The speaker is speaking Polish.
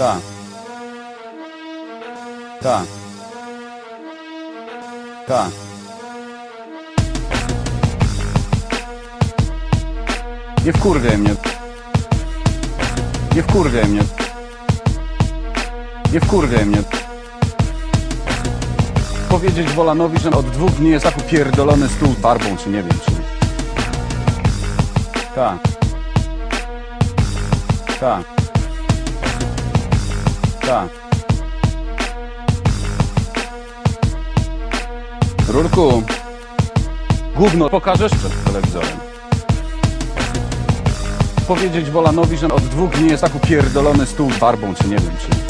Tak. Tak. Tak. Nie wkurwiaj mnie. Nie wkurwiaj mnie. Nie wkurwiaj mnie. Powiedzieć Wolanowi, że od dwóch dni jest tak upierdolony stół barbą, czy nie wiem, czy... Tak. Tak. Tak. Rurku. Gówno pokażesz przed telewizorem. Powiedzieć Wolanowi, że od dwóch dni jest tak upierdolony stół z barbą, czy nie wiem, czy...